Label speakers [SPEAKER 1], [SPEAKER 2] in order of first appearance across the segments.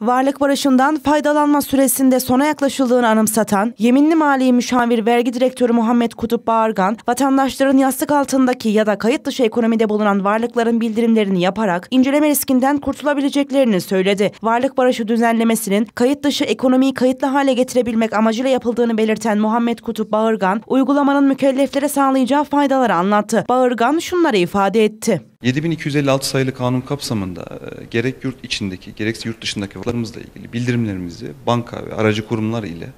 [SPEAKER 1] Varlık barışından faydalanma süresinde sona yaklaşıldığını anımsatan Yeminli Mali Müşavir Vergi Direktörü Muhammed Kutup Bağırgan, vatandaşların yastık altındaki ya da kayıt dışı ekonomide bulunan varlıkların bildirimlerini yaparak inceleme riskinden kurtulabileceklerini söyledi. Varlık barışı düzenlemesinin kayıt dışı ekonomiyi kayıtlı hale getirebilmek amacıyla yapıldığını belirten Muhammed Kutup Bağırgan, uygulamanın mükelleflere sağlayacağı faydaları anlattı. Bağırgan şunları ifade etti.
[SPEAKER 2] 7256 sayılı kanun kapsamında e, gerek yurt içindeki gerekse yurt dışındaki varlıklarımızla ilgili bildirimlerimizi banka ve aracı kurumlar ile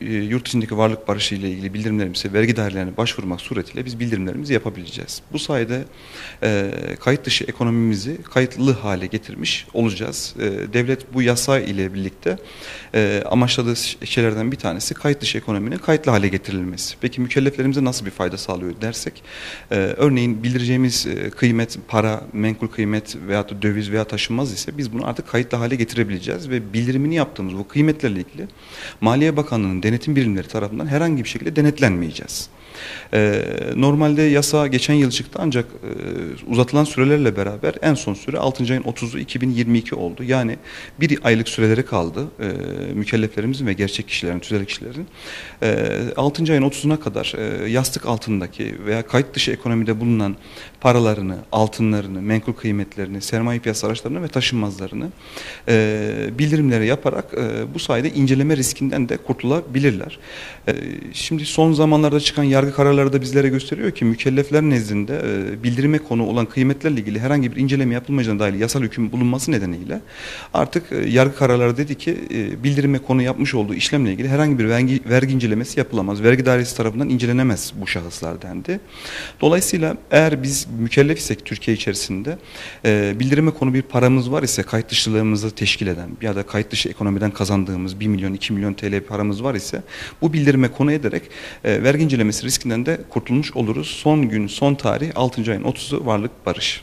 [SPEAKER 2] yurt içindeki varlık barışı ile ilgili bildirimlerimizi vergi dairelerine başvurmak suretiyle biz bildirimlerimizi yapabileceğiz. Bu sayede kayıt dışı ekonomimizi kayıtlı hale getirmiş olacağız. Devlet bu yasa ile birlikte amaçladığı şeylerden bir tanesi kayıt dışı ekonominin kayıtlı hale getirilmesi. Peki mükelleflerimize nasıl bir fayda sağlıyor dersek örneğin bildireceğimiz e, kıymet, para, menkul kıymet veya da döviz veya taşınmaz ise biz bunu artık kayıtlı hale getirebileceğiz ve bildirimini yaptığımız bu kıymetlerle ilgili Maliye Bakanlığı'nın denetim birimleri tarafından herhangi bir şekilde denetlenmeyeceğiz. Ee, normalde yasa geçen yıl çıktı ancak e, uzatılan sürelerle beraber en son süre 6. ayın 30'u 2022 oldu. Yani bir aylık süreleri kaldı e, mükelleflerimizin ve gerçek kişilerin, tüzel kişilerin. E, 6. ayın 30'una kadar e, yastık altındaki veya kayıt dışı ekonomide bulunan paralarını, altınlarını, menkul kıymetlerini, sermaye piyasa araçlarını ve taşınmazlarını e, bildirimleri yaparak e, bu sayede inceleme riskinden de kurtulabilirler. E, şimdi son zamanlarda çıkan yargı kararları da bizlere gösteriyor ki mükellefler nezdinde e, bildirime konu olan kıymetlerle ilgili herhangi bir inceleme yapılmayacağına dair yasal hüküm bulunması nedeniyle artık e, yargı kararları dedi ki e, bildirime konu yapmış olduğu işlemle ilgili herhangi bir vergi, vergi incelemesi yapılamaz. Vergi dairesi tarafından incelenemez bu şahıslar dendi. Dolayısıyla eğer biz mükellef isek Türkiye içerisinde e, bildirime konu bir paramız var ise kayıt dışılığımızı teşkil eden ya da kayıt dışı ekonomiden kazandığımız 1 milyon 2 milyon TL paramız var ise bu bildirime konu ederek e, vergi incelemesi riskinden de kurtulmuş oluruz. Son gün son tarih 6. ayın 30'u varlık barış.